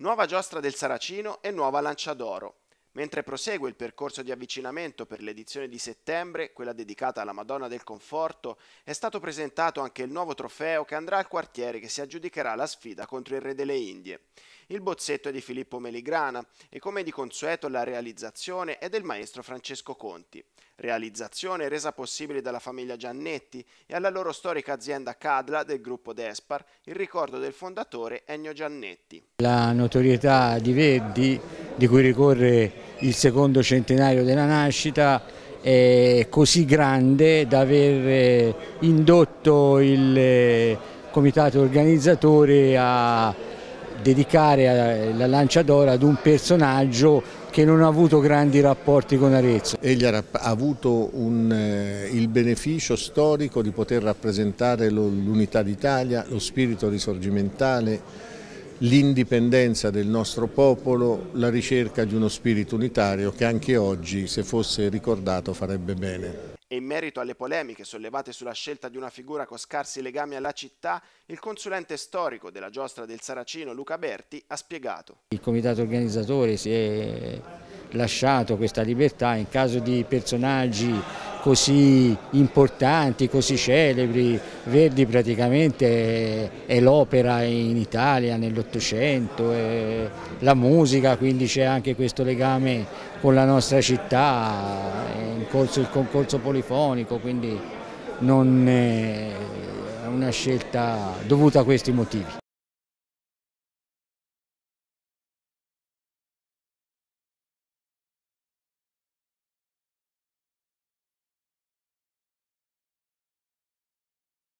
Nuova giostra del Saracino e nuova lancia d'oro. Mentre prosegue il percorso di avvicinamento per l'edizione di settembre, quella dedicata alla Madonna del Conforto, è stato presentato anche il nuovo trofeo che andrà al quartiere che si aggiudicherà la sfida contro il Re delle Indie. Il bozzetto è di Filippo Meligrana e come di consueto la realizzazione è del maestro Francesco Conti. Realizzazione resa possibile dalla famiglia Giannetti e alla loro storica azienda Cadla del gruppo Despar, il ricordo del fondatore Ennio Giannetti. La notorietà di Verdi, di cui ricorre il secondo centenario della nascita, è così grande da aver eh, indotto il eh, comitato organizzatore a dedicare la lancia d'oro ad un personaggio che non ha avuto grandi rapporti con Arezzo. Egli ha avuto un, eh, il beneficio storico di poter rappresentare l'unità d'Italia, lo spirito risorgimentale, l'indipendenza del nostro popolo, la ricerca di uno spirito unitario che anche oggi, se fosse ricordato, farebbe bene. E in merito alle polemiche sollevate sulla scelta di una figura con scarsi legami alla città, il consulente storico della giostra del Saracino Luca Berti ha spiegato. Il comitato organizzatore si è lasciato questa libertà in caso di personaggi così importanti, così celebri. Verdi praticamente è l'opera in Italia nell'Ottocento, la musica, quindi c'è anche questo legame con la nostra città, corso il concorso polifonico, quindi non è una scelta dovuta a questi motivi.